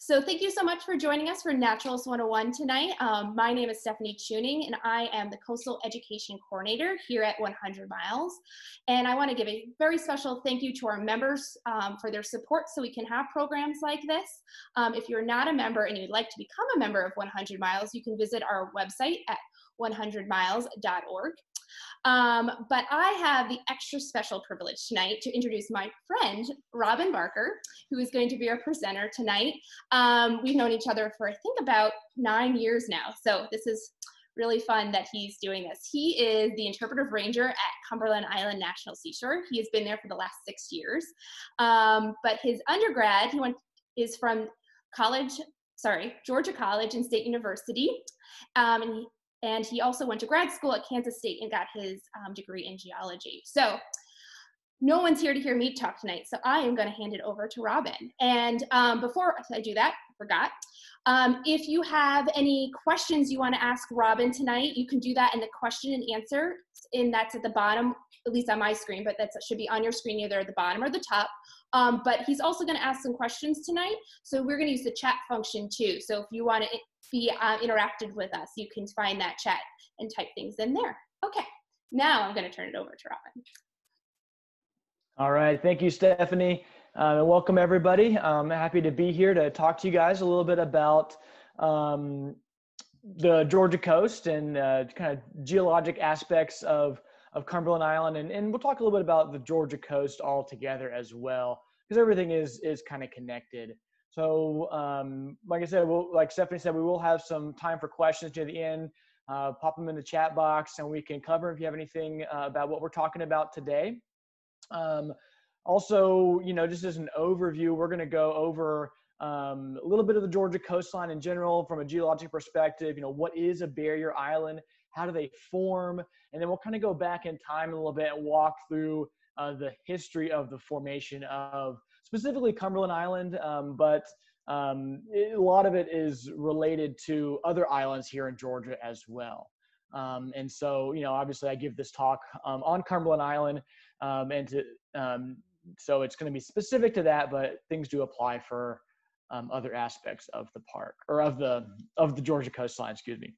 So thank you so much for joining us for Naturalist 101 tonight. Um, my name is Stephanie Tuning and I am the Coastal Education Coordinator here at 100 Miles. And I wanna give a very special thank you to our members um, for their support so we can have programs like this. Um, if you're not a member and you'd like to become a member of 100 Miles, you can visit our website at 100miles.org. Um, but I have the extra special privilege tonight to introduce my friend, Robin Barker, who is going to be our presenter tonight. Um, we've known each other for, I think, about nine years now. So this is really fun that he's doing this. He is the interpretive ranger at Cumberland Island National Seashore. He has been there for the last six years. Um, but his undergrad, he went is from college, sorry, Georgia College and State University. Um, and and he also went to grad school at Kansas State and got his um, degree in geology. So no one's here to hear me talk tonight, so I am going to hand it over to Robin. And um, before I do that, I forgot. Um, if you have any questions you want to ask Robin tonight, you can do that in the question and answer, and that's at the bottom, at least on my screen, but that should be on your screen either at the bottom or the top. Um, but he's also going to ask some questions tonight, so we're going to use the chat function too. So if you want to be uh, interacted with us, you can find that chat and type things in there. Okay, now I'm going to turn it over to Robin. All right, thank you, Stephanie. Uh, welcome everybody. I'm happy to be here to talk to you guys a little bit about um, the Georgia coast and uh, kind of geologic aspects of, of Cumberland Island. And, and we'll talk a little bit about the Georgia coast all together as well, because everything is, is kind of connected. So, um, like I said, we'll, like Stephanie said, we will have some time for questions near the end. Uh, pop them in the chat box and we can cover if you have anything uh, about what we're talking about today. Um, also, you know, just as an overview, we're going to go over um, a little bit of the Georgia coastline in general from a geologic perspective. You know, what is a barrier island? How do they form? And then we'll kind of go back in time a little bit and walk through uh, the history of the formation of specifically Cumberland Island, um, but um, it, a lot of it is related to other islands here in Georgia as well. Um, and so, you know, obviously I give this talk um, on Cumberland Island um, and to, um, so it's going to be specific to that, but things do apply for other aspects of the park or of the, of the Georgia coastline, excuse me.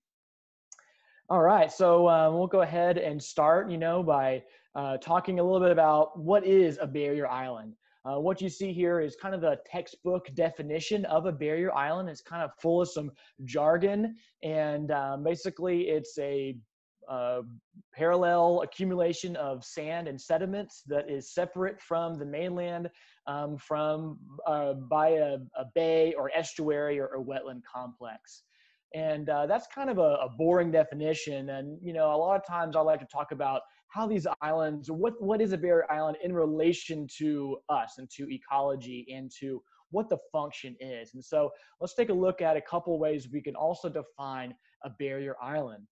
All right, so um, we'll go ahead and start, you know, by uh, talking a little bit about what is a barrier island. Uh, what you see here is kind of the textbook definition of a barrier island. It's kind of full of some jargon, and um, basically, it's a uh, parallel accumulation of sand and sediments that is separate from the mainland um, from uh, by a, a, bay or estuary or, or wetland complex. And uh, that's kind of a, a, boring definition. And, you know, a lot of times I like to talk about how these islands, what, what is a barrier island in relation to us and to ecology and to what the function is. And so let's take a look at a couple ways we can also define a barrier island.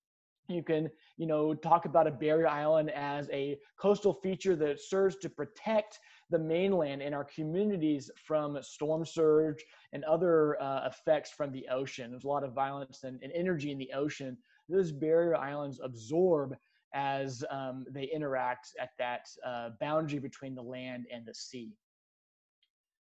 You can, you know, talk about a barrier island as a coastal feature that serves to protect the mainland and our communities from storm surge and other uh, effects from the ocean. There's a lot of violence and, and energy in the ocean. Those barrier islands absorb as um, they interact at that uh, boundary between the land and the sea.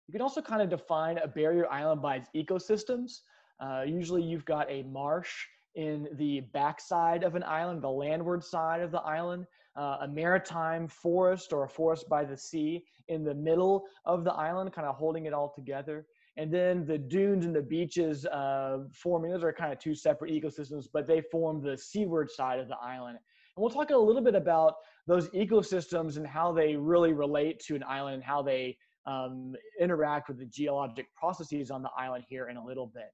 You can also kind of define a barrier island by its ecosystems. Uh, usually you've got a marsh in the backside of an island, the landward side of the island, uh, a maritime forest or a forest by the sea in the middle of the island, kind of holding it all together. And then the dunes and the beaches uh, forming, those are kind of two separate ecosystems, but they form the seaward side of the island. And we'll talk a little bit about those ecosystems and how they really relate to an island and how they um, interact with the geologic processes on the island here in a little bit.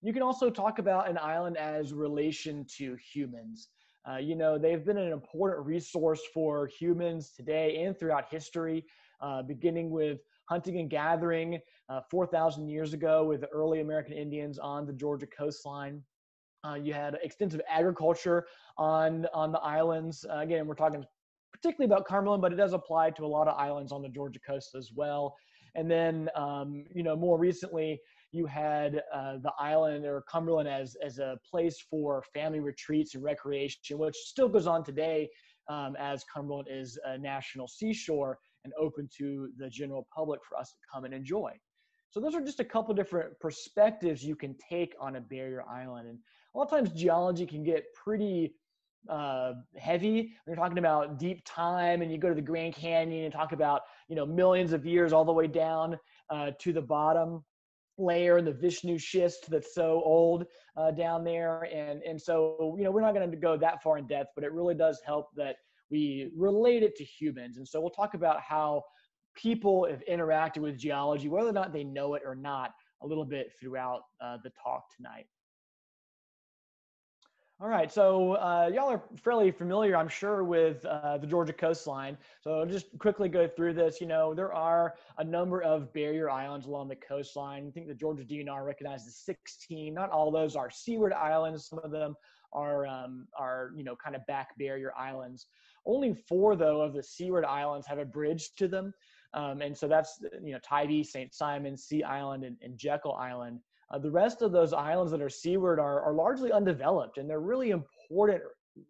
You can also talk about an island as relation to humans. Uh, you know, they've been an important resource for humans today and throughout history, uh, beginning with hunting and gathering uh, 4,000 years ago with the early American Indians on the Georgia coastline. Uh, you had extensive agriculture on on the islands. Uh, again, we're talking particularly about Cumberland, but it does apply to a lot of islands on the Georgia coast as well. And then, um, you know, more recently, you had uh, the island or Cumberland as as a place for family retreats and recreation, which still goes on today um, as Cumberland is a national seashore and open to the general public for us to come and enjoy. So those are just a couple different perspectives you can take on a barrier island. And a lot of times geology can get pretty uh, heavy. When you're talking about deep time and you go to the Grand Canyon and talk about, you know, millions of years all the way down uh, to the bottom layer and the Vishnu schist that's so old uh, down there. And, and so, you know, we're not going to go that far in depth, but it really does help that we relate it to humans. And so we'll talk about how people have interacted with geology, whether or not they know it or not, a little bit throughout uh, the talk tonight. All right, so uh, y'all are fairly familiar, I'm sure, with uh, the Georgia coastline. So I'll just quickly go through this. You know, there are a number of barrier islands along the coastline. I think the Georgia DNR recognizes 16. Not all those are seaward islands. Some of them are, um, are you know, kind of back barrier islands. Only four, though, of the seaward islands have a bridge to them. Um, and so that's, you know, Tybee, St. Simon, Sea Island, and, and Jekyll Island. Uh, the rest of those islands that are seaward are, are largely undeveloped, and they're really important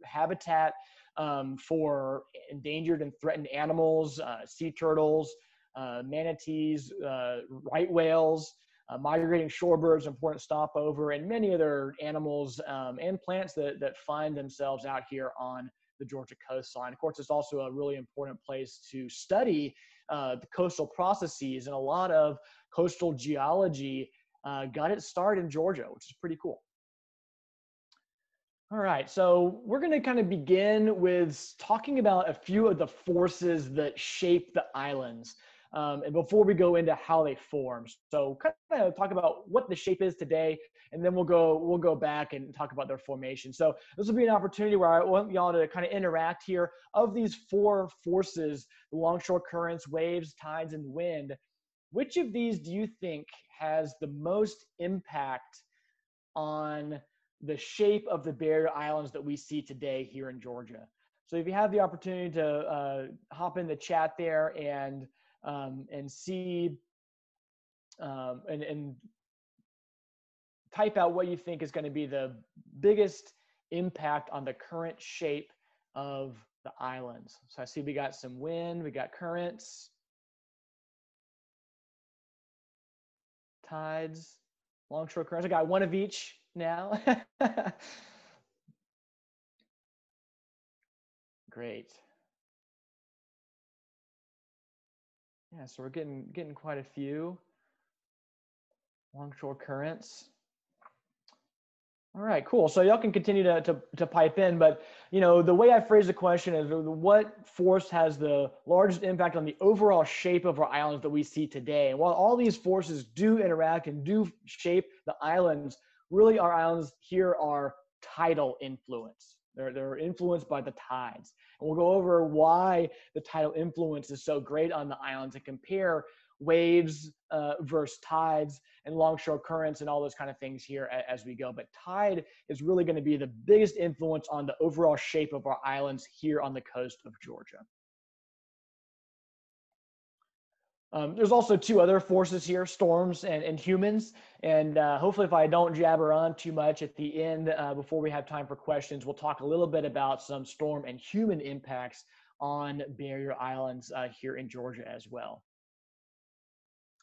habitat um, for endangered and threatened animals, uh, sea turtles, uh, manatees, uh, right whales, uh, migrating shorebirds, important stopover, and many other animals um, and plants that, that find themselves out here on the Georgia coastline. Of course, it's also a really important place to study uh, the coastal processes, and a lot of coastal geology uh, got its start in Georgia, which is pretty cool. All right, so we're going to kind of begin with talking about a few of the forces that shape the islands. Um, and before we go into how they form, so kind of talk about what the shape is today, and then we'll go we'll go back and talk about their formation. So this will be an opportunity where I want y'all to kind of interact here. Of these four forces, the longshore currents, waves, tides, and wind, which of these do you think has the most impact on the shape of the barrier islands that we see today here in Georgia? So if you have the opportunity to uh, hop in the chat there and um, and see um, and, and type out what you think is going to be the biggest impact on the current shape of the islands. So I see we got some wind, we got currents, tides, longshore currents. I got one of each now. Great. Yeah, so we're getting getting quite a few longshore currents. All right, cool. So y'all can continue to, to, to pipe in, but you know the way I phrase the question is what force has the largest impact on the overall shape of our islands that we see today? And while all these forces do interact and do shape the islands, really our islands here are tidal influence. They're, they're influenced by the tides. And we'll go over why the tidal influence is so great on the islands and compare waves uh, versus tides and longshore currents and all those kind of things here as we go. But tide is really going to be the biggest influence on the overall shape of our islands here on the coast of Georgia. Um, there's also two other forces here, storms and, and humans. And uh, hopefully if I don't jabber on too much at the end, uh, before we have time for questions, we'll talk a little bit about some storm and human impacts on barrier islands uh, here in Georgia as well.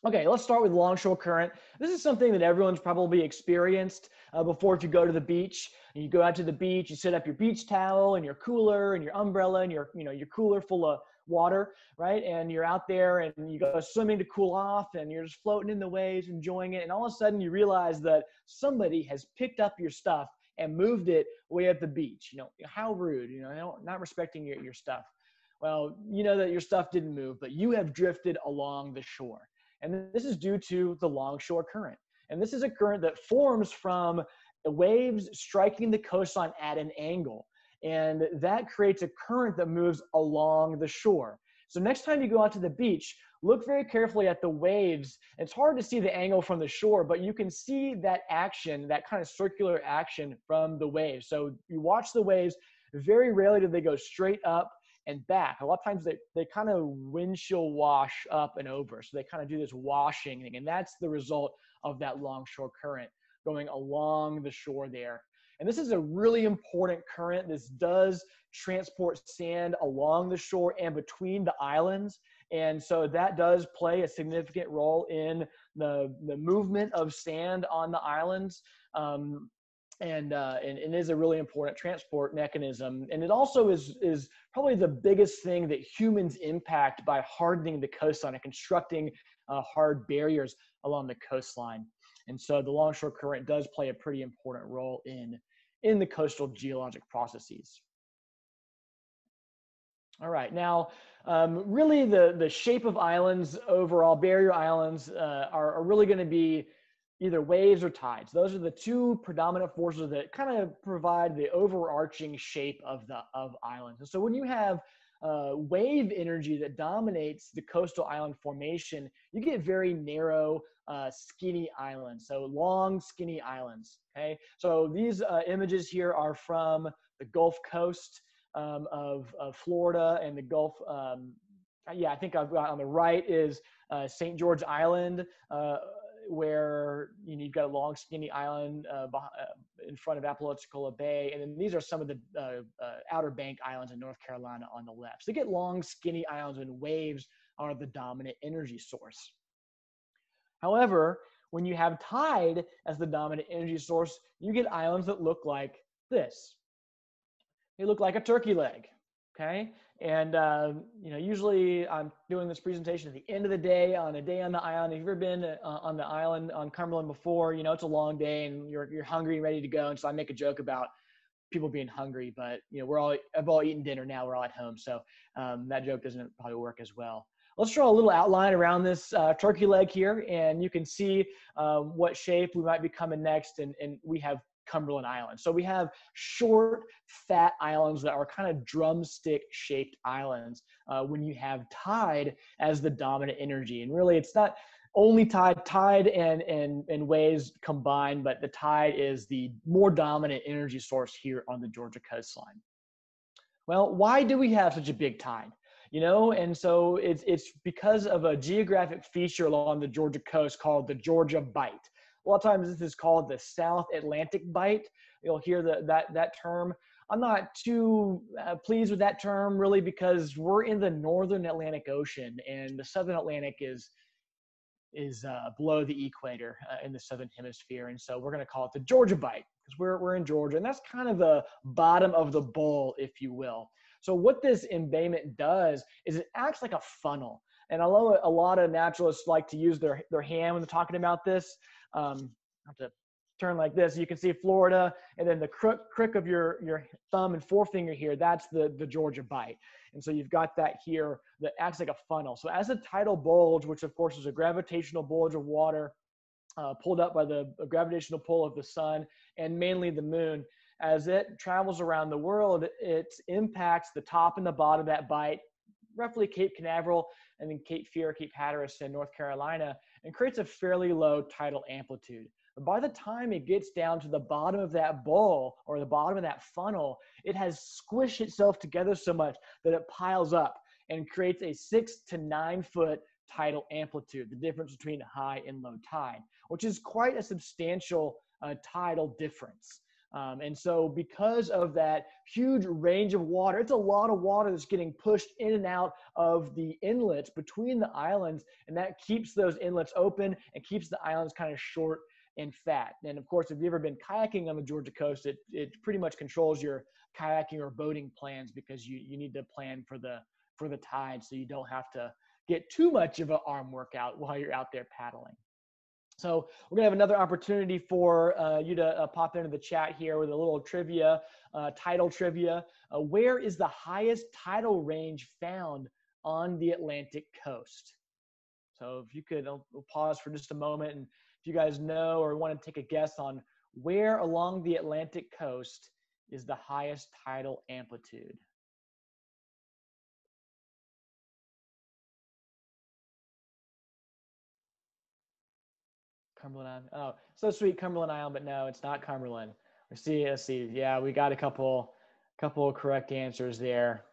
Okay, let's start with longshore current. This is something that everyone's probably experienced uh, before if you go to the beach you go out to the beach, you set up your beach towel and your cooler and your umbrella and your, you know, your cooler full of water, right? And you're out there and you go swimming to cool off and you're just floating in the waves, enjoying it. And all of a sudden you realize that somebody has picked up your stuff and moved it way up the beach. You know, how rude, you know, not respecting your, your stuff. Well, you know that your stuff didn't move, but you have drifted along the shore. And this is due to the longshore current. And this is a current that forms from waves striking the coastline at an angle. And that creates a current that moves along the shore. So next time you go out to the beach, look very carefully at the waves. It's hard to see the angle from the shore, but you can see that action, that kind of circular action from the waves. So you watch the waves, very rarely do they go straight up and back. A lot of times they, they kind of windshield wash up and over. So they kind of do this washing thing. And that's the result of that longshore current going along the shore there. And this is a really important current. This does transport sand along the shore and between the islands. And so that does play a significant role in the, the movement of sand on the islands. Um, and, uh, and, and is a really important transport mechanism. And it also is, is probably the biggest thing that humans impact by hardening the coastline and constructing uh, hard barriers along the coastline. And so the longshore current does play a pretty important role in, in the coastal geologic processes. All right, now um, really the, the shape of islands overall, barrier islands uh, are, are really gonna be either waves or tides. Those are the two predominant forces that kind of provide the overarching shape of the of islands. And so when you have uh, wave energy that dominates the coastal island formation, you get very narrow, uh, skinny islands. So long, skinny islands. Okay. So these uh, images here are from the Gulf Coast um, of, of, Florida and the Gulf. Um, yeah, I think I've got on the right is uh, St. George Island uh, where you know, you've got a long, skinny island uh, uh, in front of Apalachicola Bay, and then these are some of the uh, uh, Outer Bank islands in North Carolina on the left. So you get long, skinny islands, and waves are the dominant energy source. However, when you have tide as the dominant energy source, you get islands that look like this. They look like a turkey leg. Okay, and uh, you know, usually I'm doing this presentation at the end of the day on a day on the island. If you've ever been uh, on the island on Cumberland before, you know it's a long day and you're you're hungry and ready to go. And so I make a joke about people being hungry, but you know we're all I've all eaten dinner now. We're all at home, so um, that joke doesn't probably work as well. Let's draw a little outline around this uh, turkey leg here, and you can see uh, what shape we might be coming next. And, and we have Cumberland Island. So we have short, fat islands that are kind of drumstick shaped islands uh, when you have tide as the dominant energy. And really, it's not only tide, tide and, and, and waves combined, but the tide is the more dominant energy source here on the Georgia coastline. Well, why do we have such a big tide? You know, and so it's it's because of a geographic feature along the Georgia coast called the Georgia Bight. A lot of times this is called the South Atlantic Bight. You'll hear the, that, that term. I'm not too uh, pleased with that term really because we're in the northern Atlantic Ocean and the southern Atlantic is is uh, below the equator uh, in the southern hemisphere, and so we're going to call it the Georgia Bight because we're we're in Georgia, and that's kind of the bottom of the bowl, if you will. So what this embayment does is it acts like a funnel, and although a lot of naturalists like to use their their hand when they're talking about this, um, I have to turn like this. You can see Florida, and then the crook, crook of your, your thumb and forefinger here, that's the, the Georgia Bight. And so you've got that here that acts like a funnel. So as a tidal bulge, which of course is a gravitational bulge of water uh, pulled up by the gravitational pull of the sun and mainly the moon, as it travels around the world, it impacts the top and the bottom of that bight, roughly Cape Canaveral and then Cape Fear, Cape Hatteras in North Carolina and creates a fairly low tidal amplitude. But by the time it gets down to the bottom of that bowl or the bottom of that funnel, it has squished itself together so much that it piles up and creates a six to nine foot tidal amplitude, the difference between high and low tide, which is quite a substantial uh, tidal difference. Um, and so, because of that huge range of water, it's a lot of water that's getting pushed in and out of the inlets between the islands, and that keeps those inlets open and keeps the islands kind of short and fat. And of course, if you've ever been kayaking on the Georgia coast, it, it pretty much controls your kayaking or boating plans because you, you need to plan for the for the tide so you don't have to get too much of an arm workout while you're out there paddling. So we're gonna have another opportunity for uh, you to uh, pop into the chat here with a little trivia, uh, tidal trivia. Uh, where is the highest tidal range found on the Atlantic coast? So if you could I'll, I'll pause for just a moment and if you guys know or want to take a guess on where along the Atlantic coast is the highest tidal amplitude. Cumberland Island. Oh, so sweet Cumberland Island, but no, it's not Cumberland. Let's see. Let's see. Yeah, we got a couple, couple of correct answers there.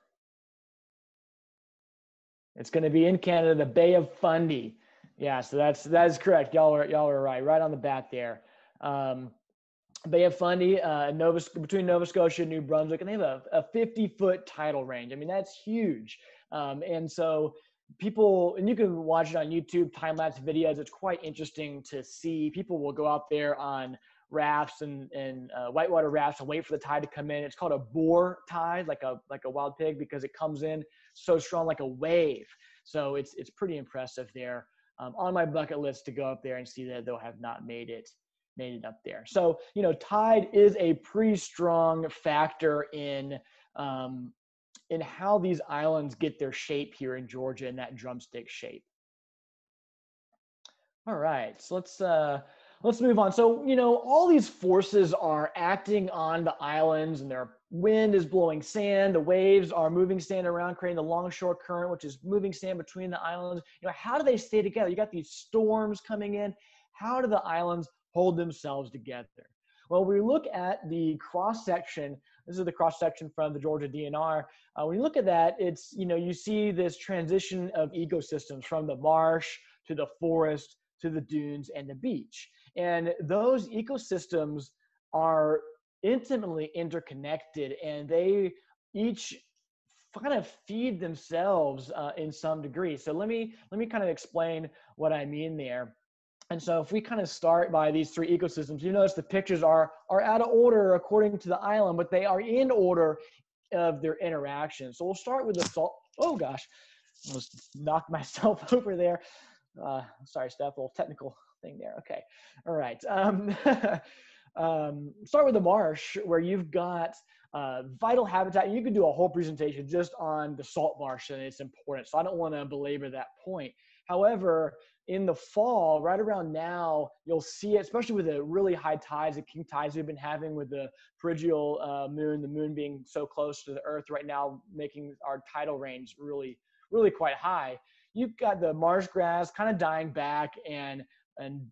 It's going to be in Canada, the Bay of Fundy. Yeah, so that's that is correct. Y'all are y'all are right, right on the bat there. Um, Bay of Fundy, uh, Nova between Nova Scotia and New Brunswick, and they have a, a 50 foot tidal range. I mean, that's huge. Um, and so people, and you can watch it on YouTube, time lapse videos. It's quite interesting to see. People will go out there on rafts and, and uh, whitewater rafts and wait for the tide to come in. It's called a boar tide, like a like a wild pig, because it comes in so strong like a wave. So it's it's pretty impressive there. Um, on my bucket list to go up there and see that they'll have not made it made it up there. So you know, tide is a pretty strong factor in um, in how these islands get their shape here in Georgia in that drumstick shape. All right, so let's uh, let's move on. So, you know, all these forces are acting on the islands and their wind is blowing sand. The waves are moving sand around, creating the longshore current, which is moving sand between the islands. You know, how do they stay together? You got these storms coming in. How do the islands hold themselves together? Well, we look at the cross section. This is the cross section from the Georgia DNR. Uh, when you look at that, it's, you know, you see this transition of ecosystems from the marsh to the forest to the dunes and the beach. And those ecosystems are intimately interconnected and they each kind of feed themselves uh, in some degree. So let me let me kind of explain what I mean there. And so if we kind of start by these three ecosystems, you notice the pictures are are out of order according to the island, but they are in order of their interaction. So we'll start with the salt. Oh gosh, almost knocked myself over there. Uh, sorry, Steph, a little technical thing there. Okay. All right. Um, um, start with the marsh where you've got uh, vital habitat. You could do a whole presentation just on the salt marsh and its importance. So I don't want to belabor that point. However, in the fall, right around now, you'll see it, especially with the really high tides, the king tides we've been having with the perigeo uh, moon, the moon being so close to the earth right now, making our tidal range really, really quite high. You've got the marsh grass kind of dying back and and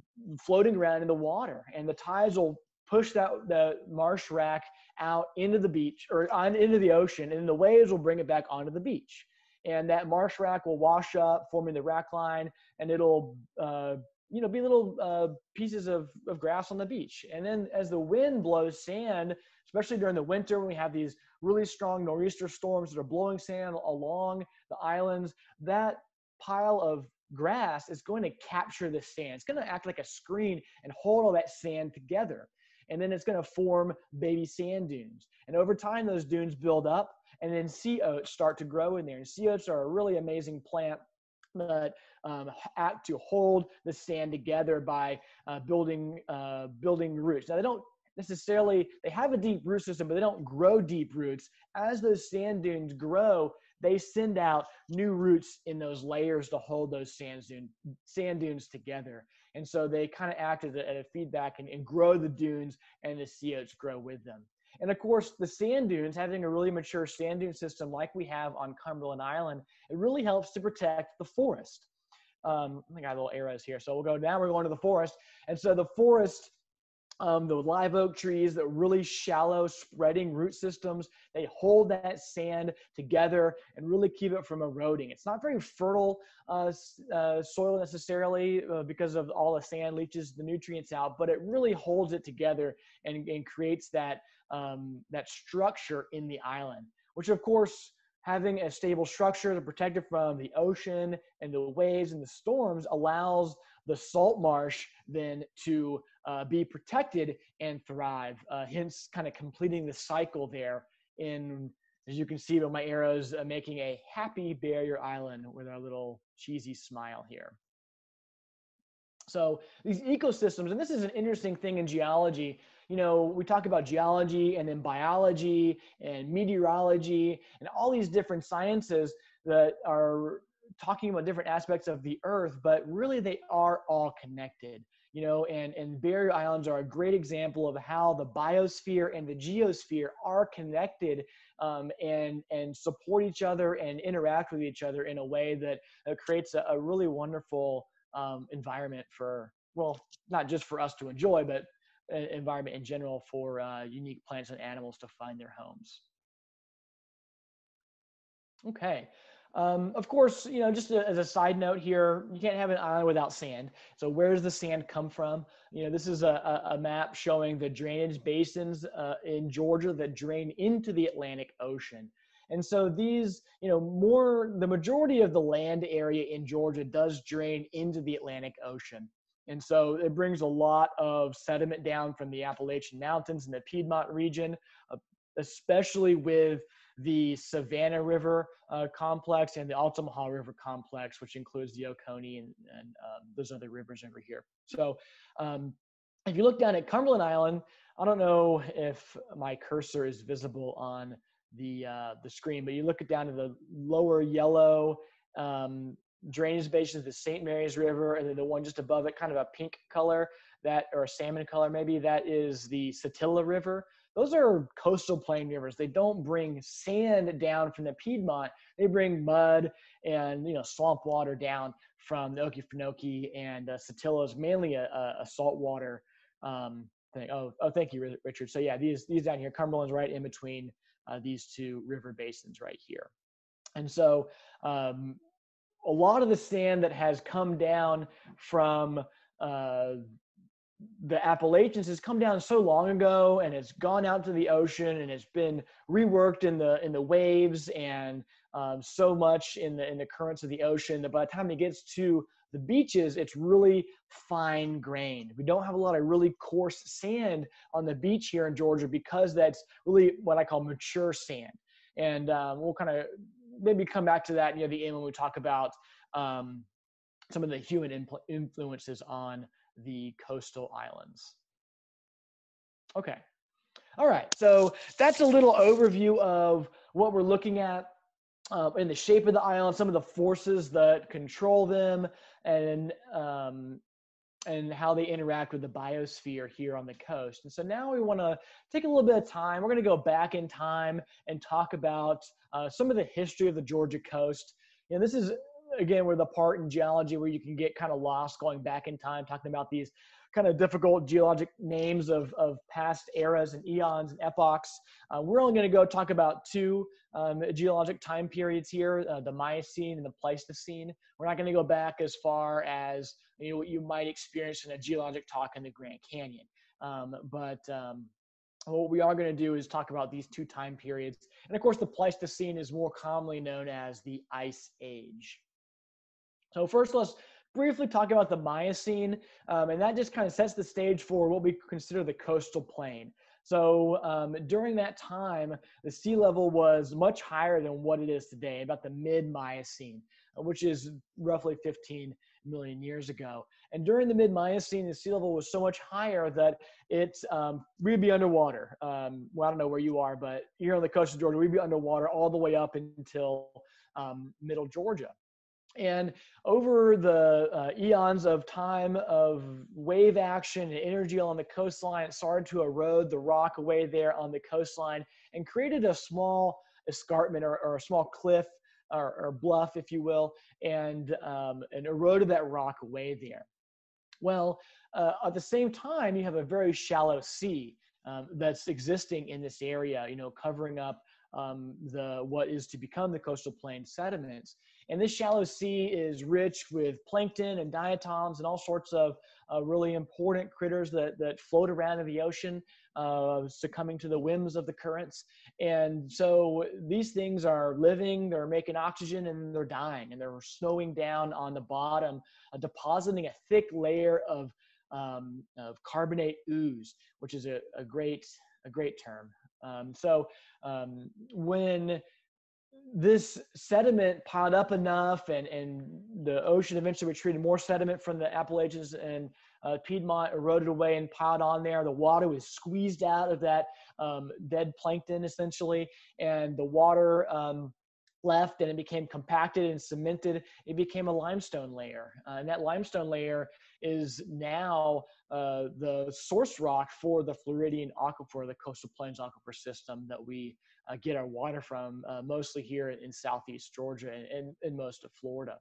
floating around in the water. And the tides will push that the marsh rack out into the beach or on into the ocean, and the waves will bring it back onto the beach. And that marsh rack will wash up, forming the rack line, and it'll uh, you know be little uh, pieces of, of grass on the beach. And then as the wind blows sand, especially during the winter when we have these really strong nor'easter storms that are blowing sand along the islands, that pile of grass is going to capture the sand. It's going to act like a screen and hold all that sand together. And then it's going to form baby sand dunes. And over time, those dunes build up, and then sea oats start to grow in there. And sea oats are a really amazing plant that um, act to hold the sand together by uh, building uh, building roots. Now they don't necessarily they have a deep root system, but they don't grow deep roots. As those sand dunes grow, they send out new roots in those layers to hold those sand, dune, sand dunes together. And so they kind of act as a, as a feedback and, and, grow the dunes and the sea oats grow with them. And of course, the sand dunes, having a really mature sand dune system like we have on Cumberland Island, it really helps to protect the forest. Um, I think I have little arrows here. So we'll go now, we're going to the forest. And so the forest um, the live oak trees, the really shallow spreading root systems, they hold that sand together and really keep it from eroding. It's not very fertile uh, uh, soil necessarily uh, because of all the sand leaches the nutrients out, but it really holds it together and, and creates that, um, that structure in the island, which of course, having a stable structure to protect it from the ocean and the waves and the storms allows the salt marsh then to uh, be protected and thrive. Uh, hence, kind of completing the cycle there. In as you can see by my arrows, uh, making a happy barrier island with our little cheesy smile here. So these ecosystems, and this is an interesting thing in geology. You know, we talk about geology and then biology and meteorology and all these different sciences that are talking about different aspects of the earth, but really they are all connected. You know, and, and barrier islands are a great example of how the biosphere and the geosphere are connected um, and, and support each other and interact with each other in a way that uh, creates a, a, really wonderful um, environment for, well, not just for us to enjoy, but an environment in general for uh, unique plants and animals to find their homes. Okay, um, of course, you know, just a, as a side note here, you can't have an island without sand. So where does the sand come from? You know, this is a, a, map showing the drainage basins uh, in Georgia that drain into the Atlantic Ocean. And so these, you know, more the majority of the land area in Georgia does drain into the Atlantic Ocean. And so it brings a lot of sediment down from the Appalachian Mountains and the Piedmont region, uh, especially with the Savannah River uh, complex and the Altamaha River complex, which includes the Oconee and, and um, those other rivers over here. So um, if you look down at Cumberland Island, I don't know if my cursor is visible on the uh, the screen, but you look down to the lower yellow um, drainage basin of the St. Mary's River, and then the one just above it, kind of a pink color, that or a salmon color maybe, that is the Satilla River. Those are coastal plain rivers. They don't bring sand down from the Piedmont. They bring mud and you know swamp water down from the Okefenokee and uh, is mainly a, a, a saltwater um, thing. Oh, oh, thank you, Richard. So yeah, these these down here, Cumberland's right in between uh, these two river basins right here. And so um, a lot of the sand that has come down from uh, the Appalachians has come down so long ago and it's gone out to the ocean and it's been reworked in the in the waves and um, so much in the in the currents of the ocean that by the time it gets to the beaches, it's really fine grained. We don't have a lot of really coarse sand on the beach here in Georgia because that's really what I call mature sand. And um, we'll kind of maybe come back to that near the end when we talk about um, some of the human influences on the coastal islands. Okay. All right. So that's a little overview of what we're looking at uh, in the shape of the island, some of the forces that control them, and um, and how they interact with the biosphere here on the coast. And so now we want to take a little bit of time. We're going to go back in time and talk about uh, some of the history of the Georgia coast. And this is again where the part in geology where you can get kind of lost going back in time, talking about these kind of difficult geologic names of, of past eras and eons and epochs. Uh, we're only going to go talk about two um, geologic time periods here, uh, the Miocene and the Pleistocene. We're not going to go back as far as you know, what you might experience in a geologic talk in the Grand Canyon. Um, but um, what we are going to do is talk about these two time periods. And of course, the Pleistocene is more commonly known as the Ice Age. So first, let's briefly talk about the Miocene, um, and that just kind of sets the stage for what we consider the coastal plain. So um, during that time, the sea level was much higher than what it is today, about the mid Miocene, uh, which is roughly 15 million years ago. And during the mid Miocene, the sea level was so much higher that it um, we'd be underwater. Um, well, I don't know where you are, but here on the coast of Georgia, we'd be underwater all the way up until um, middle Georgia. And over the uh, eons of time of wave action and energy along the coastline, it started to erode the rock away there on the coastline and created a small escarpment or, or a small cliff or, or, bluff, if you will, and, um, and eroded that rock away there. Well, uh, at the same time, you have a very shallow sea um, that's existing in this area, you know, covering up um, the what is to become the coastal plain sediments. And this shallow sea is rich with plankton and diatoms and all sorts of uh, really important critters that, that float around in the ocean, uh, succumbing to the whims of the currents. And so these things are living, they're making oxygen, and they're dying, and they're snowing down on the bottom, uh, depositing a thick layer of, um, of carbonate ooze, which is a, a great a great term. Um, so um, when this sediment piled up enough and, and the ocean eventually retreated more sediment from the Appalachians and uh, Piedmont eroded away and piled on there. The water was squeezed out of that um, dead plankton essentially, and the water um, left and it became compacted and cemented. It became a limestone layer. Uh, and that limestone layer is now uh, the source rock for the Floridian aquifer, the coastal plains aquifer system that we uh, get our water from, uh, mostly here in southeast Georgia and, and, most of Florida.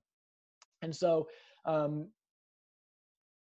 And so um,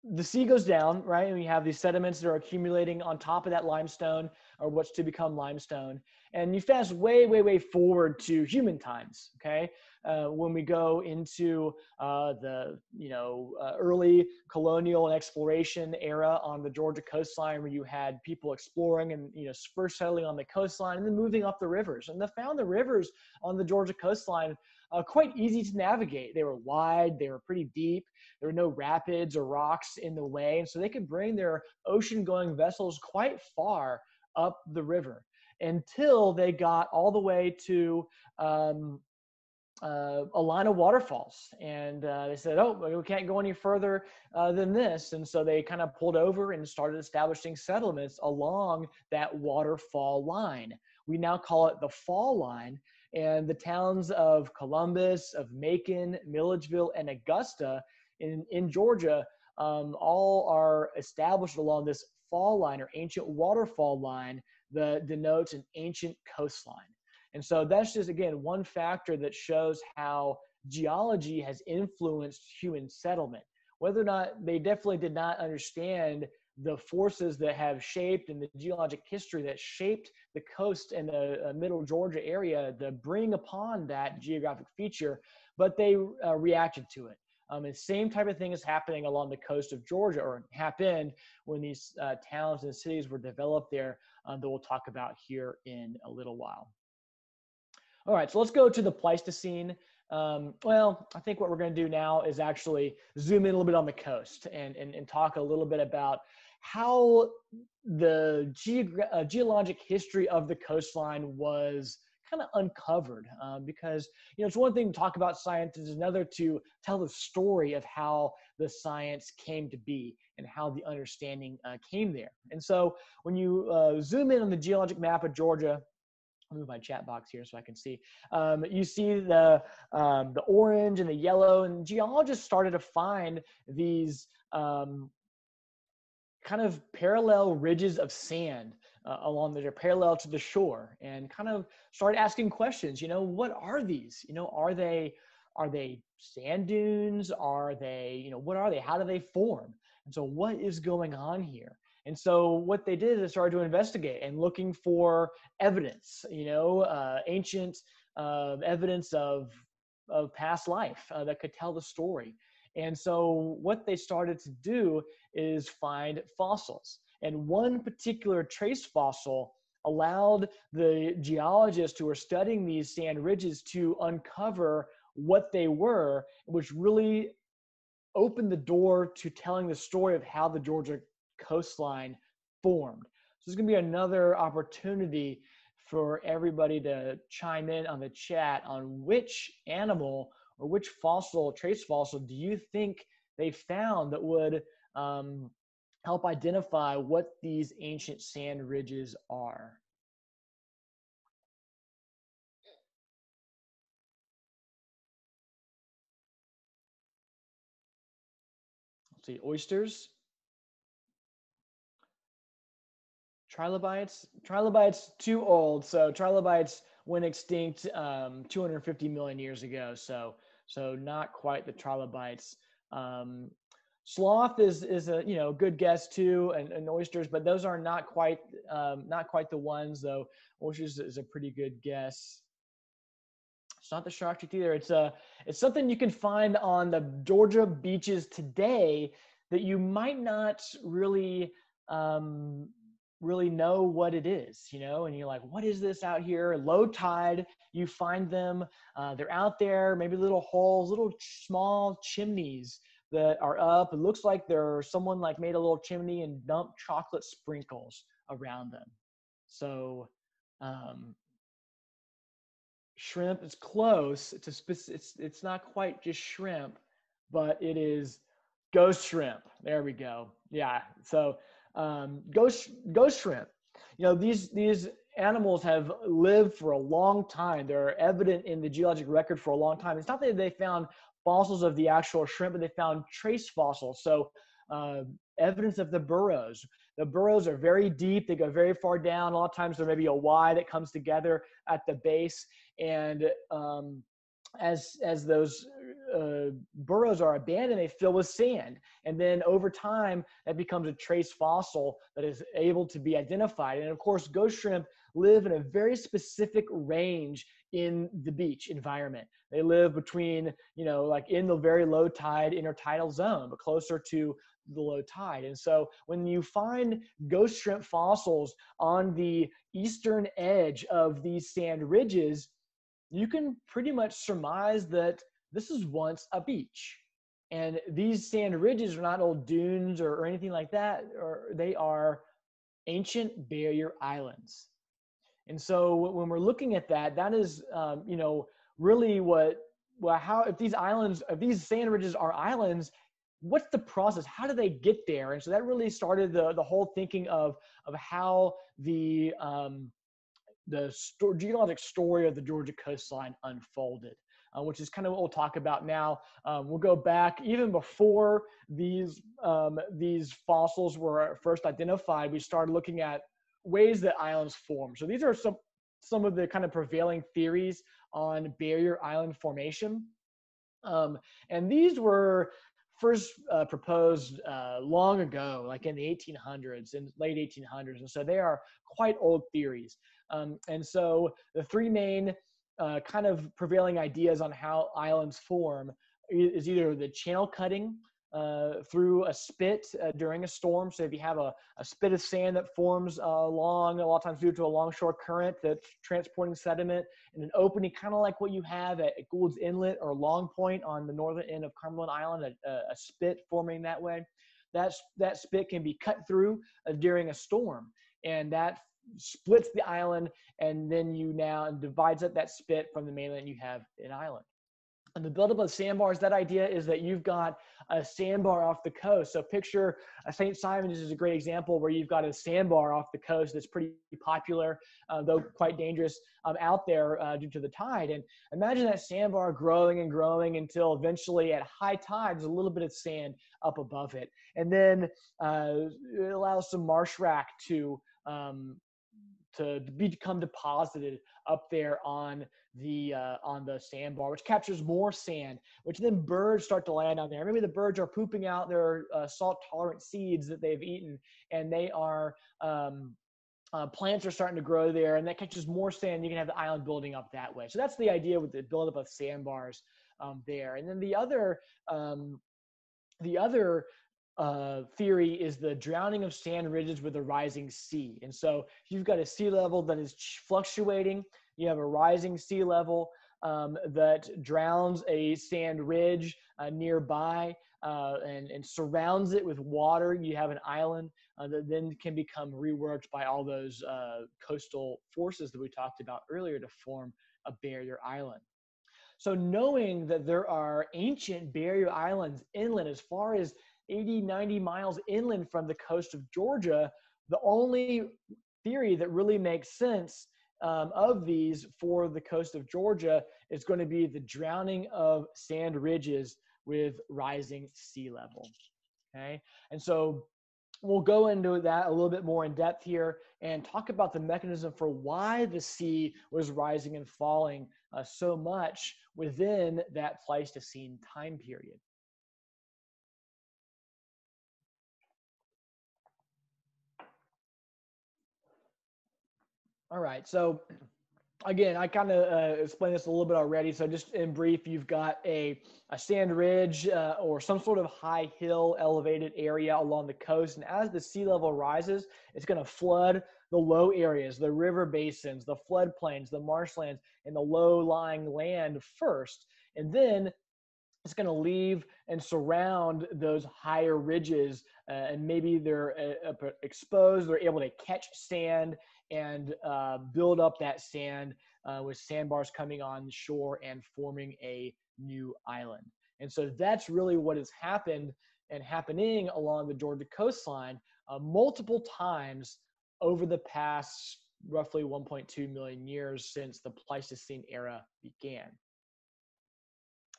the sea goes down, right? And we have these sediments that are accumulating on top of that limestone or what's to become limestone. And you fast way, way, way forward to human times, okay? Uh, when we go into uh, the, you know, uh, early colonial and exploration era on the Georgia coastline where you had people exploring and, you know, first settling on the coastline and then moving up the rivers. And they found the rivers on the Georgia coastline uh, quite easy to navigate. They were wide, they were pretty deep, there were no rapids or rocks in the way. And so they could bring their ocean going vessels quite far up the river until they got all the way to um, uh, a line of waterfalls. And uh, they said, oh, we can't go any further uh, than this. And so they kind of pulled over and started establishing settlements along that waterfall line. We now call it the fall line. And the towns of Columbus, of Macon, Milledgeville, and Augusta in, in Georgia um, all are established along this fall line or ancient waterfall line that denotes an ancient coastline. And so that's just, again, one factor that shows how geology has influenced human settlement. Whether or not they definitely did not understand the forces that have shaped and the geologic history that shaped the coast and the uh, middle Georgia area to bring upon that geographic feature, but they uh, reacted to it. Um, same type of thing is happening along the coast of Georgia, or happened when these uh, towns and cities were developed there um, that we'll talk about here in a little while. All right, so let's go to the Pleistocene. Um, well, I think what we're going to do now is actually zoom in a little bit on the coast and, and, and talk a little bit about how the geogra- uh, geologic history of the coastline was kind of uncovered um, because you know it's one thing to talk about science it's another to tell the story of how the science came to be and how the understanding uh, came there. And so when you uh, zoom in on the geologic map of georgia I'll move my chat box here so I can see. Um, you see the um, the orange and the yellow, and geologists started to find these um, kind of parallel ridges of sand uh, along that are parallel to the shore and kind of start asking questions you know what are these? You know are they are they sand dunes? Are they you know what are they? How do they form? And so what is going on here and so what they did is started to investigate and looking for evidence you know uh, ancient uh, evidence of of past life uh, that could tell the story and so what they started to do is find fossils. And one particular trace fossil allowed the geologists who were studying these sand ridges to uncover what they were, which really opened the door to telling the story of how the Georgia coastline formed. So there's going to be another opportunity for everybody to chime in on the chat on which animal or which fossil, trace fossil, do you think they found that would um, help identify what these ancient sand ridges are? Let's see, oysters. Trilobites, trilobites too old. So trilobites went extinct um, 250 million years ago. So so not quite the trilobites. Um, sloth is is a you know good guess too, and, and oysters, but those are not quite um, not quite the ones though. Oysters is a pretty good guess. It's not the shark tooth either. It's a it's something you can find on the Georgia beaches today that you might not really um, really know what it is, you know, and you're like, what is this out here? Low tide, you find them, uh, they're out there, maybe little holes, little small chimneys that are up. It looks like there someone like made a little chimney and dumped chocolate sprinkles around them. So, um, shrimp is close. It's a spec- it's it's not quite just shrimp, but it is ghost shrimp. There we go. Yeah. So um, ghost ghost shrimp. You know these these animals have lived for a long time. They're evident in the geologic record for a long time. It's not that they found fossils of the actual shrimp, but they found trace fossils. So uh, evidence of the burrows. The burrows are very deep. They go very far down. A lot of times there may be a Y that comes together at the base. And um, as as those uh, burrows are abandoned, they fill with sand, and then over time that becomes a trace fossil that is able to be identified. And of course, ghost shrimp live in a very specific range in the beach environment. They live between, you know, like in the very low tide intertidal zone, but closer to the low tide. And so when you find ghost shrimp fossils on the eastern edge of these sand ridges, you can pretty much surmise that this is once a beach. And these sand ridges are not old dunes or, or anything like that, or they are ancient barrier islands. And so when we're looking at that, that is, um, you know, really what, well, how, if these islands, if these sand ridges are islands, what's the process? How do they get there? And so that really started the, the whole thinking of, of how the, um, the geologic story of the Georgia coastline unfolded. Uh, which is kind of what we'll talk about now. Um, we'll go back even before these um, these fossils were first identified. We started looking at ways that islands form. So these are some some of the kind of prevailing theories on barrier island formation. Um, and these were first uh, proposed uh, long ago, like in the 1800s, in late 1800s. And so they are quite old theories. Um, and so the three main uh, kind of prevailing ideas on how islands form is either the channel cutting uh, through a spit uh, during a storm. So if you have a, a spit of sand that forms uh, along, a lot of times due to a longshore current that's transporting sediment, and an opening, kind of like what you have at, Gould's Inlet or Long Point on the northern end of Cumberland Island, a, a spit forming that way. That's, that spit can be cut through uh, during a storm, and that splits the island, and then you now divides up that spit from the mainland. You have an island. And the buildup of sandbars, that idea is that you've got a sandbar off the coast. So picture uh, St. Simons is a great example where you've got a sandbar off the coast that's pretty popular, uh, though quite dangerous um, out there uh, due to the tide. And imagine that sandbar growing and growing until eventually at high tide, there's a little bit of sand up above it. And then uh, it allows some marsh wrack to um, to become deposited up there on the uh, on the sandbar, which captures more sand, which then birds start to land on there. Maybe the birds are pooping out their uh, salt tolerant seeds that they've eaten, and they are um, uh, plants are starting to grow there, and that catches more sand. You can have the island building up that way. So that's the idea with the buildup of sandbars um, there. And then the other um, the other uh, theory is the drowning of sand ridges with a rising sea. And so you've got a sea level that is fluctuating, you have a rising sea level um, that drowns a sand ridge uh, nearby uh, and, and surrounds it with water. You have an island uh, that then can become reworked by all those uh, coastal forces that we talked about earlier to form a barrier island. So knowing that there are ancient barrier islands inland as far as 80, 90 miles inland from the coast of Georgia, the only theory that really makes sense um, of these for the coast of Georgia is going to be the drowning of sand ridges with rising sea level. Okay, and so we'll go into that a little bit more in depth here and talk about the mechanism for why the sea was rising and falling uh, so much within that Pleistocene time period. All right. So again, I kind of uh, explained this a little bit already. So just in brief, you've got a, a sand ridge uh, or some sort of high hill elevated area along the coast. And as the sea level rises, it's going to flood the low areas, the river basins, the floodplains, the marshlands, and the low lying land first. And then it's going to leave and surround those higher ridges uh, and maybe they're uh, exposed they're able to catch sand and uh, build up that sand uh, with sandbars coming on shore and forming a new island. And so that's really what has happened and happening along the Georgia coastline uh, multiple times over the past roughly 1.2 million years since the Pleistocene era began.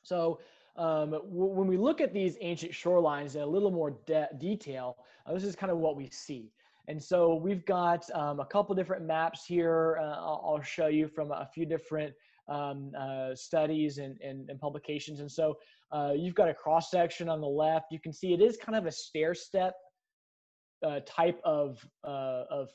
So um, when we look at these ancient shorelines in a little more de detail, uh, this is kind of what we see. And so we've got um, a couple different maps here. Uh, I'll, show you from a few different um, uh, studies and, and, and, publications. And so uh, you've got a cross section on the left. You can see it is kind of a stair step uh, type of, uh, of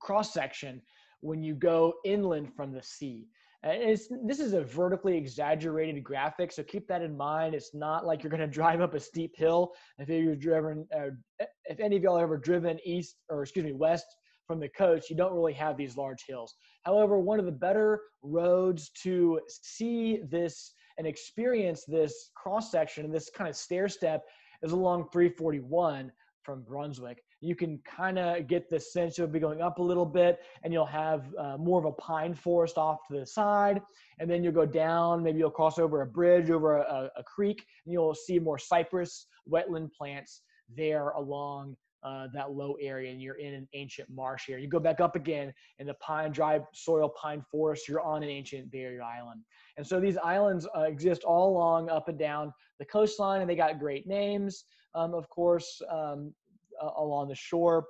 cross section when you go inland from the sea. And this is a vertically exaggerated graphic, so keep that in mind. It's not like you're going to drive up a steep hill. If you've driven, uh, if any of y'all ever driven east or excuse me west from the coast, you don't really have these large hills. However, one of the better roads to see this and experience this cross section and this kind of stair step is along 341 from Brunswick. You can kind of get the sense you'll be going up a little bit and you'll have uh, more of a pine forest off to the side. And then you'll go down, maybe you'll cross over a bridge over a, a creek and you'll see more cypress wetland plants there along uh, that low area and you're in an ancient marsh here. You go back up again in the pine, dry soil pine forest, you're on an ancient barrier island. And so these islands uh, exist all along up and down the coastline and they got great names, um, of course, um, uh, along the shore.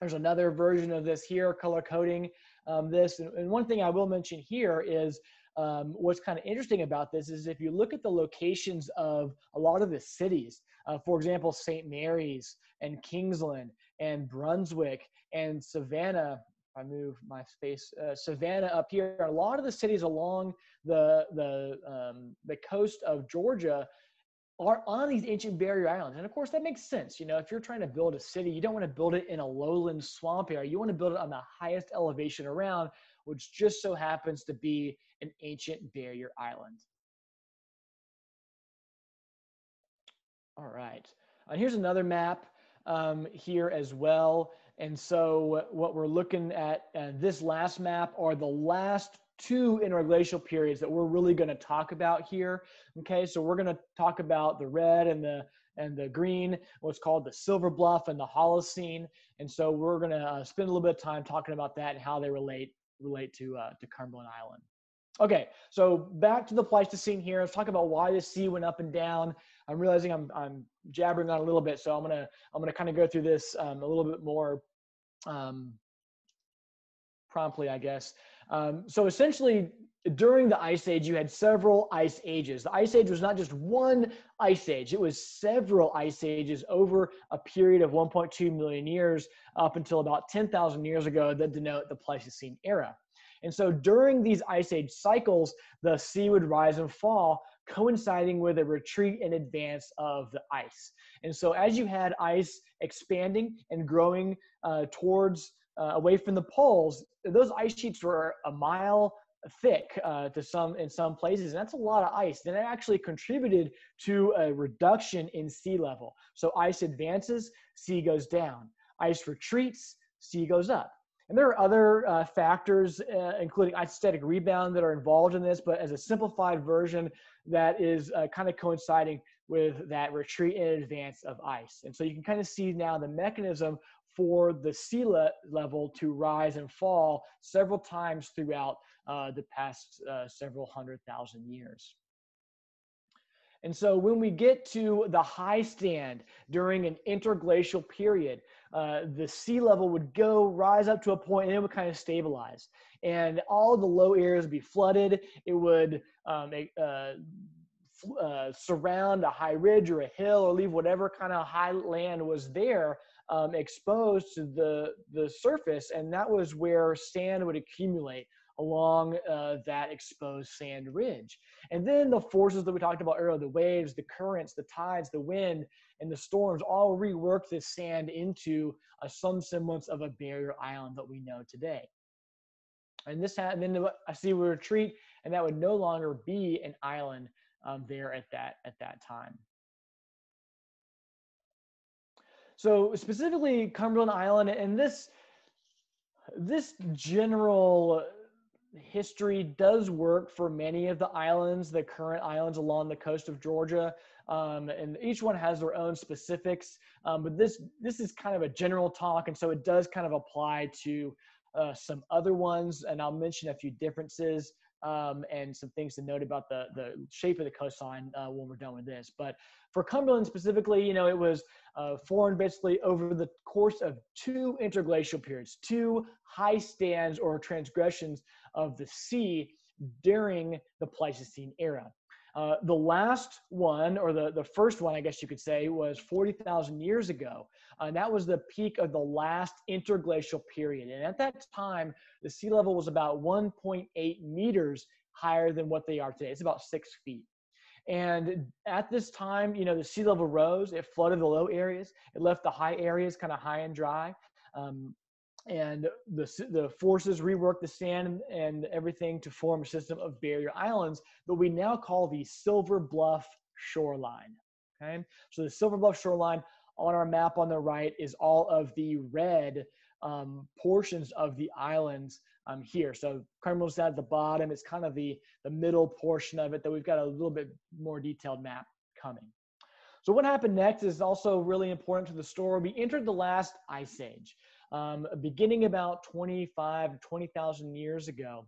There's another version of this here, color coding um, this. And, and, one thing I will mention here is um, what's kind of interesting about this is if you look at the locations of a lot of the cities, uh, for example, St. Mary's and Kingsland and Brunswick and Savannah. I move my space, uh, Savannah up here, a lot of the cities along the the um, the coast of Georgia are on these ancient barrier islands. And of course, that makes sense. You know, if you're trying to build a city, you don't want to build it in a lowland swamp area. You want to build it on the highest elevation around, which just so happens to be an ancient barrier island. All right. And here's another map um, here as well. And so what we're looking at uh, this last map are the last two interglacial periods that we're really going to talk about here. Okay, so we're going to talk about the red and the and the green, what's called the Silver Bluff and the Holocene. And so we're going to uh, spend a little bit of time talking about that and how they relate relate to uh, to Cumberland Island. Okay, so back to the Pleistocene here. Let's talk about why the sea went up and down. I'm realizing I'm, I'm jabbering on a little bit, so I'm gonna I'm gonna kind of go through this um, a little bit more um, promptly, I guess. Um, so essentially, during the Ice Age, you had several ice ages. The Ice Age was not just one ice age; it was several ice ages over a period of 1.2 million years, up until about 10,000 years ago, that denote the Pleistocene era. And so during these ice age cycles, the sea would rise and fall, coinciding with a retreat and advance of the ice. And so as you had ice expanding and growing uh, towards uh, away from the poles, those ice sheets were a mile thick uh, to some in some places and that's a lot of ice. Then it actually contributed to a reduction in sea level. So ice advances sea goes down. Ice retreats sea goes up. And there are other uh, factors, uh, including isostatic rebound, that are involved in this, but as a simplified version that is uh, kind of coinciding with that retreat in advance of ice. And so you can kind of see now the mechanism for the sea le- level to rise and fall several times throughout uh, the past uh, several hundred thousand years. And so when we get to the high stand during an interglacial period, uh, the sea level would go rise up to a point and it would kind of stabilize. And all the low areas would be flooded. It would um, uh, uh, surround a high ridge or a hill or leave whatever kind of high land was there um, exposed to the, the surface. And that was where sand would accumulate along uh, that exposed sand ridge. And then the forces that we talked about earlier, the waves, the currents, the tides, the wind, and the storms all rework this sand into a, some semblance of a barrier island that we know today. And this had, and then I see we retreat, and that would no longer be an island um, there at that at that time. So specifically Cumberland Island, and this this general history does work for many of the islands, the current islands along the coast of Georgia, um, and each one has their own specifics. Um, but this this is kind of a general talk, and so it does kind of apply to uh, some other ones, and I'll mention a few differences um, and some things to note about the, the shape of the cosine uh, when we're done with this. But for Cumberland specifically, you know, it was uh, formed basically over the course of two interglacial periods, two high stands or transgressions of the sea during the Pleistocene era. Uh, the last one, or the, the first one, I guess you could say, was 40,000 years ago. Uh, and that was the peak of the last interglacial period. And at that time, the sea level was about 1.8 meters higher than what they are today. It's about six feet. And at this time, you know, the sea level rose, it flooded the low areas, it left the high areas kind of high and dry. Um, and the, the forces reworked the sand and everything to form a system of barrier islands that we now call the Silver Bluff shoreline. Okay, so the Silver Bluff shoreline on our map on the right is all of the red um, portions of the islands um, here. So Cumberland's at the bottom. It's kind of the, the middle portion of it that we've got a little bit more detailed map coming. So what happened next is also really important to the story. We entered the last ice age, um, beginning about 25 20,000 years ago,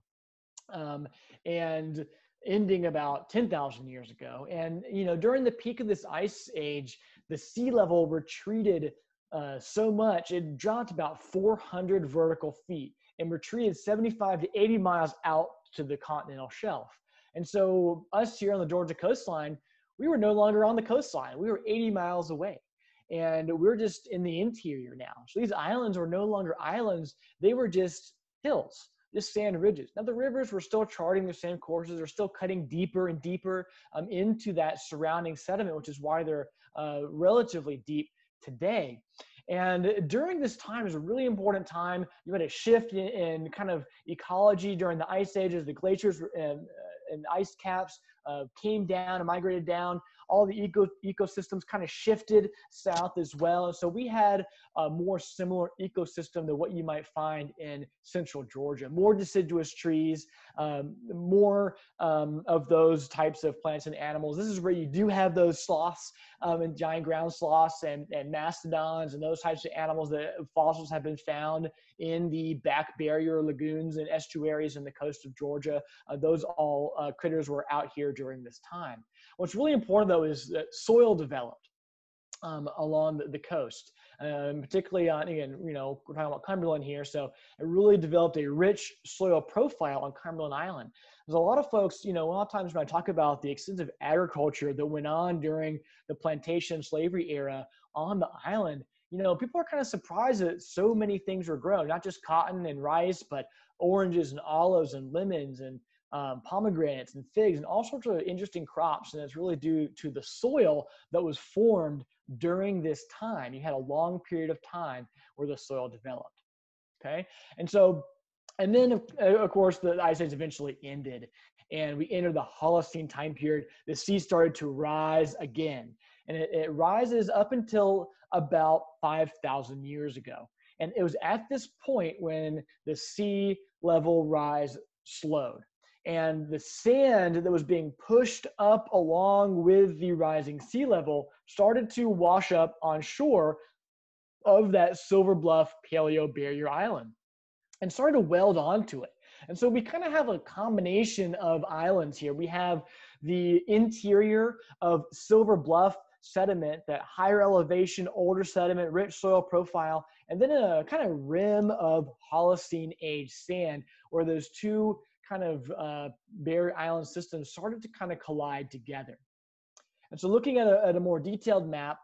um, and ending about 10,000 years ago. And you know, during the peak of this ice age, the sea level retreated uh, so much it dropped about 400 vertical feet and retreated 75 to 80 miles out to the continental shelf. And so us here on the Georgia coastline, we were no longer on the coastline. We were 80 miles away. And we're just in the interior now. So these islands were no longer islands, they were just hills, just sand ridges. Now, the rivers were still charting the same courses, they're still cutting deeper and deeper um, into that surrounding sediment, which is why they're uh, relatively deep today. And during this time is a really important time. You had a shift in, in kind of ecology during the ice ages, the glaciers and, uh, and ice caps uh, came down and migrated down all the eco ecosystems kind of shifted south as well. So we had a more similar ecosystem than what you might find in central Georgia. More deciduous trees, um, more um, of those types of plants and animals. This is where you do have those sloths um, and giant ground sloths and, and mastodons and those types of animals that fossils have been found in the back barrier lagoons and estuaries in the coast of Georgia. Uh, those all uh, critters were out here during this time. What's really important though is that soil developed um, along the, coast, um, particularly on, again, you know, we're talking about Cumberland here. So it really developed a rich soil profile on Cumberland Island. There's a lot of folks, you know, a lot of times when I talk about the extensive agriculture that went on during the plantation slavery era on the island, you know, people are kind of surprised that so many things were grown, not just cotton and rice, but oranges and olives and lemons and um, pomegranates and figs and all sorts of interesting crops. And it's really due to the soil that was formed during this time. You had a long period of time where the soil developed. Okay. And so, and then of, of course, the ice age eventually ended and we entered the Holocene time period. The sea started to rise again. And it, it rises up until about 5,000 years ago. And it was at this point when the sea level rise slowed and the sand that was being pushed up along with the rising sea level started to wash up on shore of that Silver Bluff Paleo Barrier Island and started to weld onto it. And so we kind of have a combination of islands here. We have the interior of Silver Bluff sediment, that higher elevation, older sediment, rich soil profile, and then a kind of rim of Holocene age sand where those two kind of uh, barrier island systems started to kind of collide together. And so looking at a, at a more detailed map,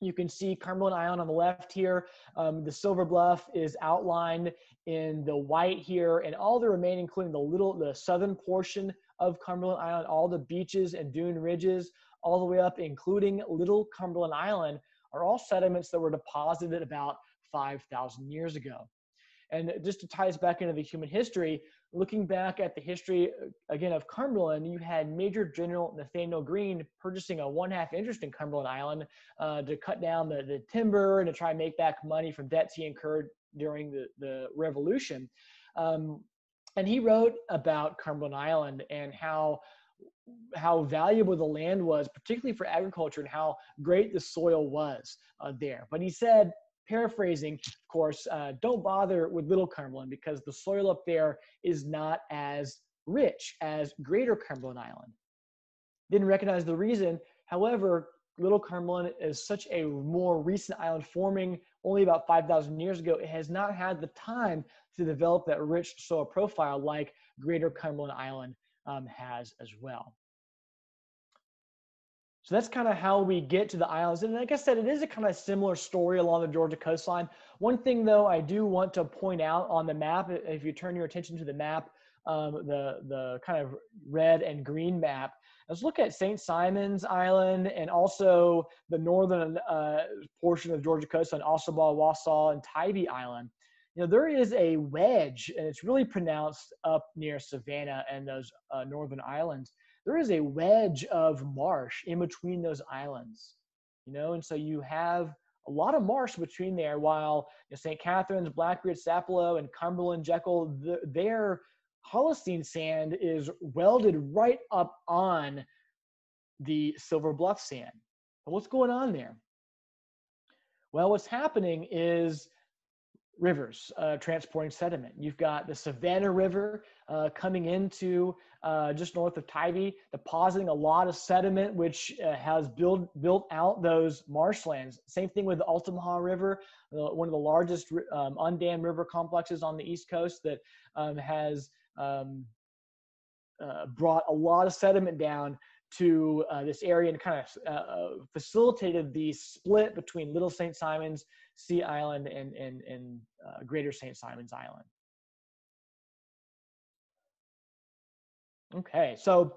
you can see Cumberland Island on the left here. Um, the Silver Bluff is outlined in the white here, and all the remaining, including the little, the southern portion of Cumberland Island, all the beaches and dune ridges, all the way up, including Little Cumberland Island, are all sediments that were deposited about 5,000 years ago. And just to tie us back into the human history, looking back at the history uh, again of Cumberland, you had Major General Nathanael Greene purchasing a one half interest in Cumberland Island uh, to cut down the, the timber and to try and make back money from debts he incurred during the, the Revolution. Um, and he wrote about Cumberland Island and how how valuable the land was, particularly for agriculture, and how great the soil was uh, there. But he said paraphrasing, of course, uh, don't bother with Little Cumberland because the soil up there is not as rich as Greater Cumberland Island. Didn't recognize the reason. However, Little Cumberland is such a more recent island forming only about 5,000 years ago. It has not had the time to develop that rich soil profile like Greater Cumberland Island um, has as well. So that's kind of how we get to the islands. And like I said, it is a kind of similar story along the Georgia coastline. One thing, though, I do want to point out on the map, if you turn your attention to the map, um, the, the kind of red and green map, let's look at St. Simon's Island and also the northern uh, portion of Georgia coastline, Ossabaw, Wassaw, and Tybee Island. You know, there is a wedge, and it's really pronounced up near Savannah and those uh, northern islands there is a wedge of marsh in between those islands, you know, and so you have a lot of marsh between there. While you know, St. Catherines, Blackbeard, Sapelo, and Cumberland, Jekyll, the, their Holocene sand is welded right up on the Silver Bluff sand. What's going on there? Well, what's happening is rivers uh, transporting sediment. You've got the Savannah River uh, coming into uh, just north of Tybee, depositing a lot of sediment, which uh, has built built out those marshlands. Same thing with the Altamaha River, one of the largest um, undammed river complexes on the East Coast that um, has um, uh, brought a lot of sediment down to uh, this area and kind of facilitated the split between Little St. Simons Sea Island and, and, and uh, Greater St. Simons Island. Okay, so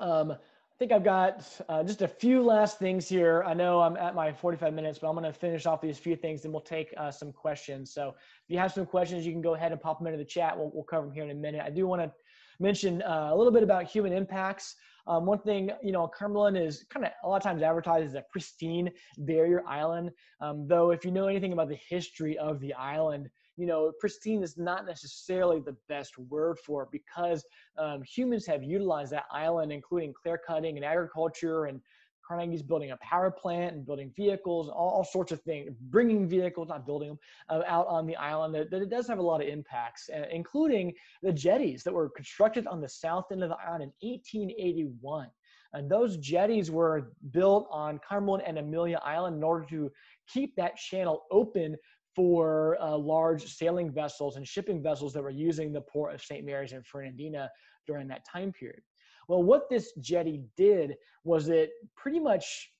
um, I think I've got uh, just a few last things here. I know I'm at my 45 minutes, but I'm going to finish off these few things and we'll take uh, some questions. So if you have some questions, you can go ahead and pop them into the chat. We'll, we'll cover them here in a minute. I do want to mention uh, a little bit about human impacts. Um, one thing, you know, Cumberland is kind of a lot of times advertised as a pristine barrier island. Um, though, if you know anything about the history of the island, you know, pristine is not necessarily the best word for it because um, humans have utilized that island, including clear cutting and agriculture and Carnegie's building a power plant and building vehicles, all, all sorts of things, bringing vehicles, not building them, uh, out on the island. That, that, it does have a lot of impacts, uh, including the jetties that were constructed on the south end of the island in 1881. And those jetties were built on Cumberland and Amelia Island in order to keep that channel open for uh, large sailing vessels and shipping vessels that were using the port of St. Mary's and Fernandina during that time period. Well, what this jetty did was it pretty much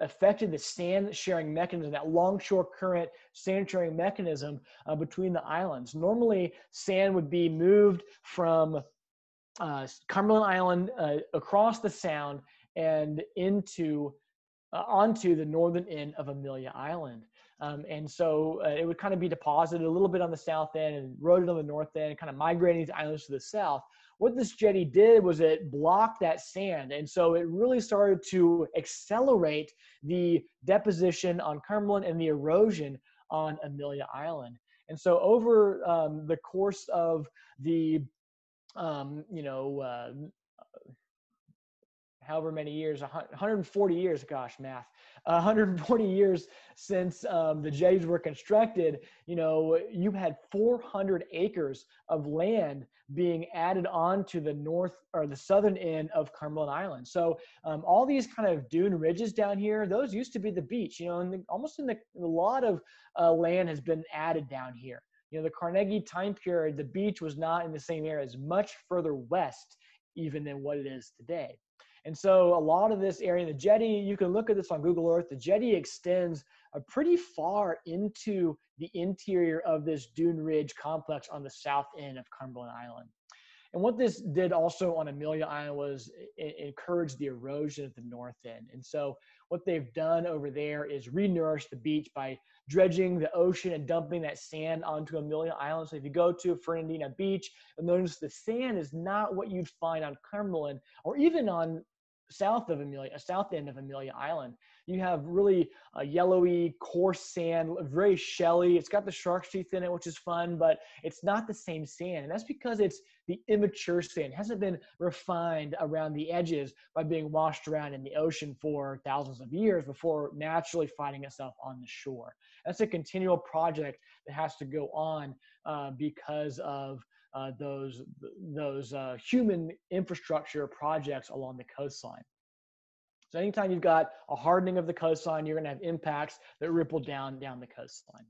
affected the sand sharing mechanism, that longshore current sand sharing mechanism uh, between the islands. Normally, sand would be moved from uh, Cumberland Island uh, across the Sound and into uh, onto the northern end of Amelia Island. Um, and so uh, it would kind of be deposited a little bit on the south end and eroded on the north end, kind of migrating these islands to the south what this jetty did was it blocked that sand. And so it really started to accelerate the deposition on Cumberland and the erosion on Amelia Island. And so over um, the course of the, um, you know, uh, however many years, 140 years, gosh, math, 140 years since um, the jetties were constructed, you know, you had 400 acres of land being added on to the north or the southern end of Cumberland Island. So um, all these kind of dune ridges down here, those used to be the beach, you know, and the, almost in the, a lot of uh, land has been added down here. You know, the Carnegie time period, the beach was not in the same area as much further west even than what it is today. And so a lot of this area, the jetty, you can look at this on Google Earth, the jetty extends uh, pretty far into the interior of this Dune Ridge complex on the south end of Cumberland Island. And what this did also on Amelia Island was it encouraged the erosion at the north end. And so what they've done over there is renourish the beach by dredging the ocean and dumping that sand onto Amelia Island. So if you go to Fernandina Beach, you'll notice the sand is not what you'd find on Cumberland or even on south of Amelia, a south end of Amelia Island. You have really a uh, yellowy, coarse sand, very shelly. It's got the shark's teeth in it, which is fun, but it's not the same sand. And that's because it's the immature sand. It hasn't been refined around the edges by being washed around in the ocean for thousands of years before naturally finding itself on the shore. That's a continual project that has to go on uh, because of uh, those those uh, human infrastructure projects along the coastline. So anytime you've got a hardening of the coastline, you're going to have impacts that ripple down down the coastline.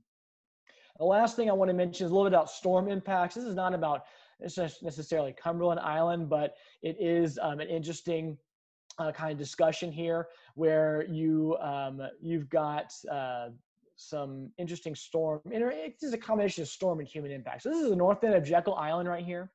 The last thing I want to mention is a little bit about storm impacts. This is not about necessarily Cumberland Island, but it is um, an interesting uh, kind of discussion here where you um, you've got uh, some interesting storm. This is a combination of storm and human impact. So this is the north end of Jekyll Island right here.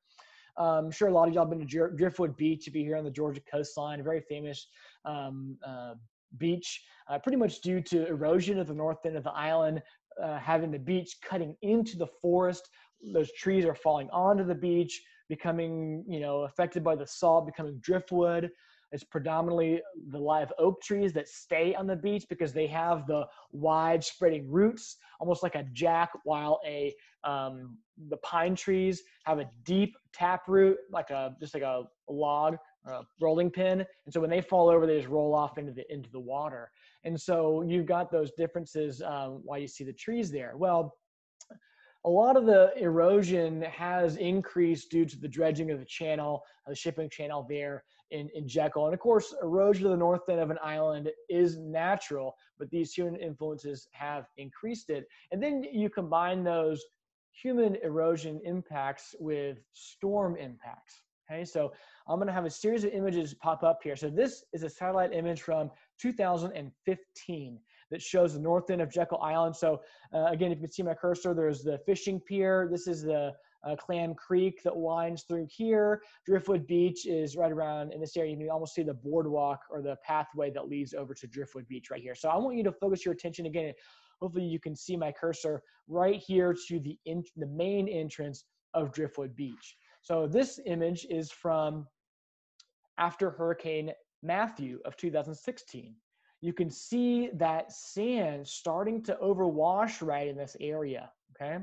Um, I'm sure a lot of y'all been to Driftwood Beach if you're here on the Georgia coastline, a very famous um, uh, beach, uh, pretty much due to erosion of the north end of the island, uh, having the beach cutting into the forest. Those trees are falling onto the beach, becoming, you know, affected by the salt, becoming driftwood. It's predominantly the live oak trees that stay on the beach because they have the wide spreading roots, almost like a jack, while a um, the pine trees have a deep tap root, like a just like a log or a rolling pin. And so when they fall over, they just roll off into the into the water. And so you've got those differences um, why you see the trees there. Well, a lot of the erosion has increased due to the dredging of the channel, the shipping channel there in, in Jekyll. And of course, erosion of the north end of an island is natural, but these human influences have increased it. And then you combine those human erosion impacts with storm impacts. Okay, so I'm going to have a series of images pop up here. So this is a satellite image from 2015 that shows the north end of Jekyll Island. So uh, again, if you can see my cursor, there's the fishing pier. This is the uh, Clam Creek that winds through here. Driftwood Beach is right around in this area. You can almost see the boardwalk or the pathway that leads over to Driftwood Beach right here. So I want you to focus your attention again. Hopefully you can see my cursor right here to the, in, the main entrance of Driftwood Beach. So this image is from after Hurricane Matthew of 2016. You can see that sand starting to overwash right in this area, okay?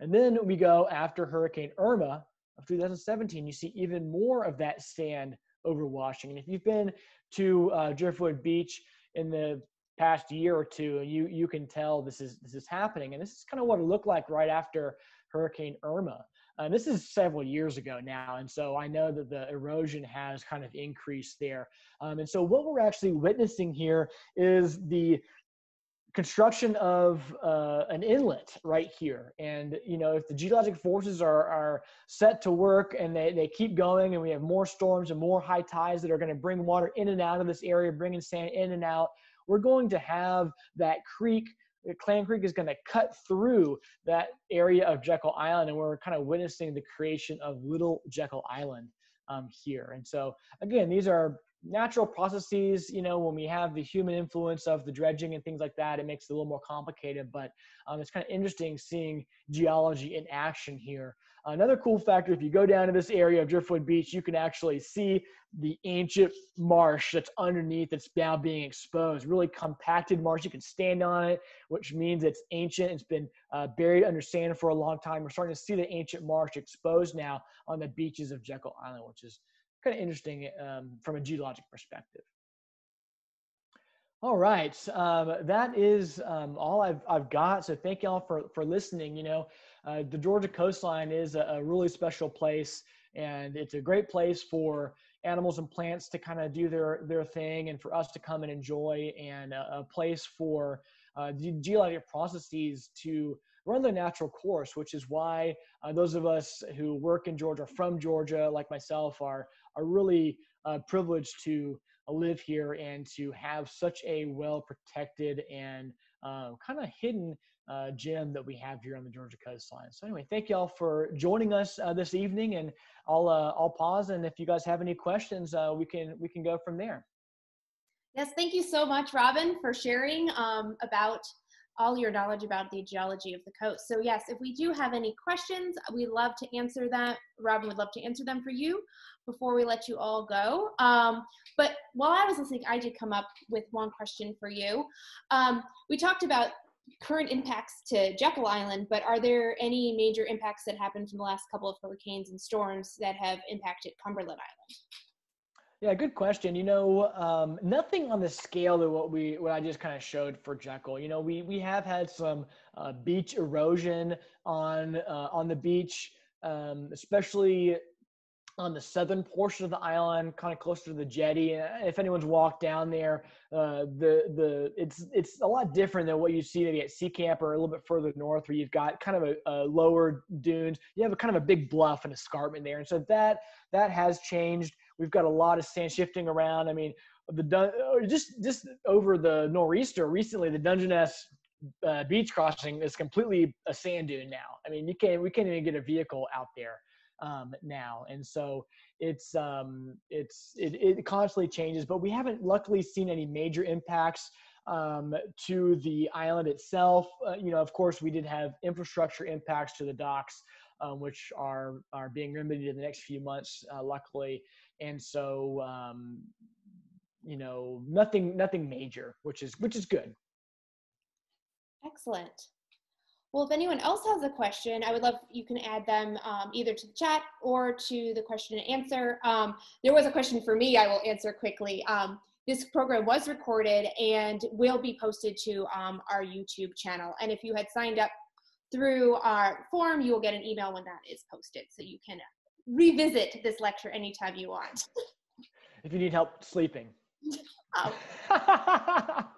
And then we go after Hurricane Irma of 2017, you see even more of that sand overwashing. And if you've been to uh, Driftwood Beach in the past year or two, you you can tell this is this is happening. And this is kind of what it looked like right after Hurricane Irma. Uh, this is several years ago now, and so I know that the erosion has kind of increased there. Um, and so what we're actually witnessing here is the construction of uh, an inlet right here. And, you know, if the geologic forces are, are set to work and they, they keep going and we have more storms and more high tides that are going to bring water in and out of this area, bringing sand in and out, we're going to have that creek Clam Creek is going to cut through that area of Jekyll Island, and we're kind of witnessing the creation of Little Jekyll Island um, here. And so, again, these are natural processes, you know, when we have the human influence of the dredging and things like that, it makes it a little more complicated. But um, it's kind of interesting seeing geology in action here. Another cool factor, if you go down to this area of Driftwood Beach, you can actually see the ancient marsh that's underneath that's now being exposed. Really compacted marsh. You can stand on it, which means it's ancient. It's been uh, buried under sand for a long time. We're starting to see the ancient marsh exposed now on the beaches of Jekyll Island, which is kind of interesting um, from a geologic perspective. All right, um, that is um, all I've, I've got. So thank y'all for, for listening. You know, uh, the Georgia coastline is a, a, really special place and it's a great place for animals and plants to kind of do their, their thing and for us to come and enjoy and a, a place for uh, the geologic processes to run their natural course, which is why uh, those of us who work in Georgia, from Georgia, like myself, are are really uh, privileged to uh, live here and to have such a well protected and uh, kind of hidden uh, gem that we have here on the Georgia coastline. So anyway, thank y'all for joining us uh, this evening, and I'll uh, I'll pause, and if you guys have any questions, uh, we can we can go from there. Yes, thank you so much, Robin, for sharing um, about all your knowledge about the geology of the coast. So yes, if we do have any questions, we'd love to answer that. Robin would love to answer them for you before we let you all go. Um, but while I was listening, I did come up with one question for you. Um, we talked about current impacts to Jekyll Island, but are there any major impacts that happened from the last couple of hurricanes and storms that have impacted Cumberland Island? Yeah, good question. You know, um, nothing on the scale of what we what I just kind of showed for Jekyll. You know, we we have had some uh, beach erosion on uh, on the beach, um, especially on the southern portion of the island, kind of closer to the jetty. If anyone's walked down there, uh, the the it's it's a lot different than what you see maybe at Sea Camp or a little bit further north, where you've got kind of a, a lower dunes. You have a kind of a big bluff and escarpment there, and so that that has changed. We've got a lot of sand shifting around. I mean, the just just over the nor'easter recently, the Dungeness uh, beach crossing is completely a sand dune now. I mean, you can't we can't even get a vehicle out there um, now, and so it's um, it's it, it constantly changes. But we haven't luckily seen any major impacts um, to the island itself. Uh, you know, of course, we did have infrastructure impacts to the docks, um, which are are being remedied in the next few months, uh, luckily. And so, um, you know, nothing nothing major, which is which is good. Excellent. Well, if anyone else has a question, I would love you can add them um, either to the chat or to the question and answer. Um, there was a question for me. I will answer quickly. Um, this program was recorded and will be posted to um, our YouTube channel. And if you had signed up through our form, you will get an email when that is posted, so you can revisit this lecture anytime you want. if you need help sleeping. Oh.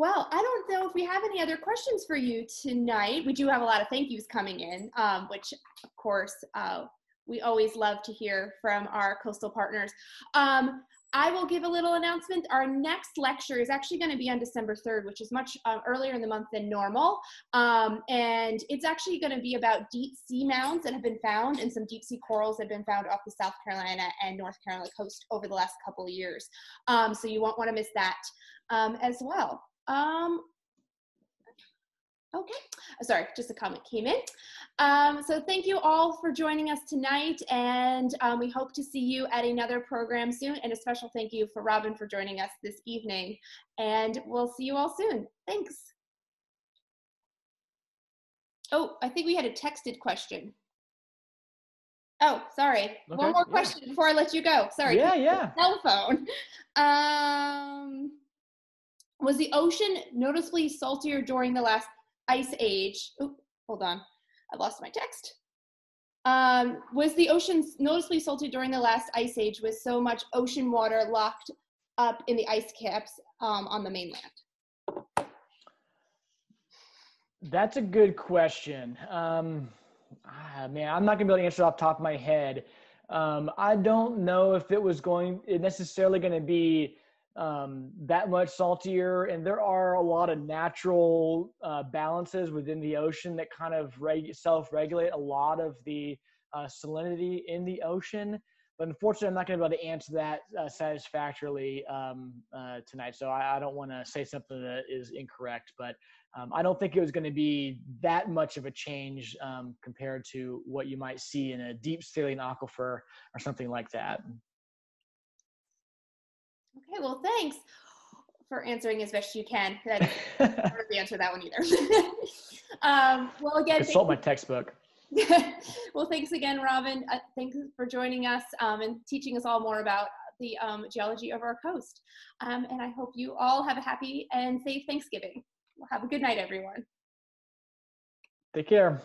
Well, I don't know if we have any other questions for you tonight. We do have a lot of thank yous coming in, um, which, of course, uh, we always love to hear from our coastal partners. Um, I will give a little announcement. Our next lecture is actually going to be on December 3rd, which is much uh, earlier in the month than normal. Um, and it's actually going to be about deep sea mounds that have been found and some deep sea corals that have been found off the South Carolina and North Carolina coast over the last couple of years. Um, so you won't want to miss that um, as well. Um, okay, sorry, just a comment came in. Um, so thank you all for joining us tonight, and um, we hope to see you at another program soon. And a special thank you for Robin for joining us this evening. And we'll see you all soon. Thanks. Oh, I think we had a texted question. Oh, sorry. Okay, One more question yeah. before I let you go. Sorry. Yeah, yeah. Telephone. Um, was the ocean noticeably saltier during the last ice age? Hold on. I lost my text. Um, was the ocean noticeably salty during the last ice age with so much ocean water locked up in the ice caps um, on the mainland? That's a good question. Um, ah, man, I'm not gonna be able to answer it off the top of my head. Um, I don't know if it was going necessarily going to be um, that much saltier. And there are a lot of natural uh, balances within the ocean that kind of reg- self regulate a lot of the uh, salinity in the ocean. But unfortunately, I'm not going to be able to answer that uh, satisfactorily um, uh, tonight. So I, I don't want to say something that is incorrect. But um, I don't think it was going to be that much of a change um, compared to what you might see in a deep saline aquifer or something like that. Okay, well, thanks for answering as best you can. I didn't answer that one either. um, well, again, consult my textbook. well, thanks again, Robin. Uh, thanks for joining us um, and teaching us all more about the um, geology of our coast. Um, and I hope you all have a happy and safe Thanksgiving. Well, have a good night, everyone. Take care.